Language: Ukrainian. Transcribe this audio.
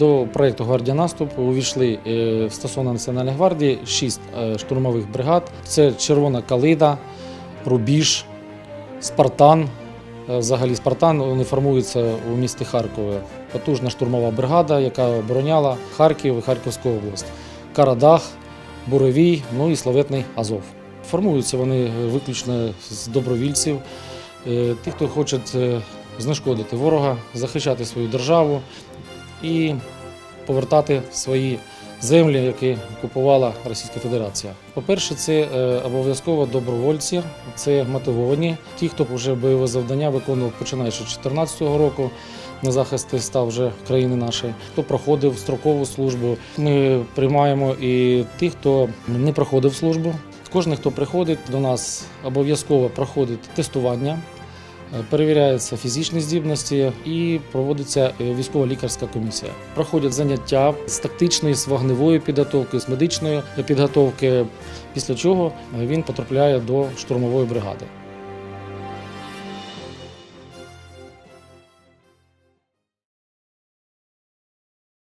До проєкту Гвардія наступу увійшли е, стосовно Національної гвардії шість е, штурмових бригад. Це Червона Калида, Рубіж, Спартан. Е, Взагалі Спартан формуються у місті Харкові. Потужна штурмова бригада, яка обороняла Харків і Харківську область. Карадах, Буревій, ну і славетний Азов. Формуються вони виключно з добровільців, тих, хто хоче знешкодити ворога, захищати свою державу і повертати свої землі, які купувала Російська Федерація. По-перше, це е, обов'язково добровольці, це мотивовані. Ті, хто вже бойове завдання виконував починаючи з 2014 року на захист став вже країни нашої, хто проходив строкову службу. Ми приймаємо і тих, хто не проходив службу. Кожен, хто приходить до нас, обов'язково проходить тестування. Е, Перевіряються фізичні здібності і проводиться е, військово-лікарська комісія. Проходять заняття з тактичної, з вогневої підготовки, з медичної підготовки, після чого е, він потрапляє до штурмової бригади.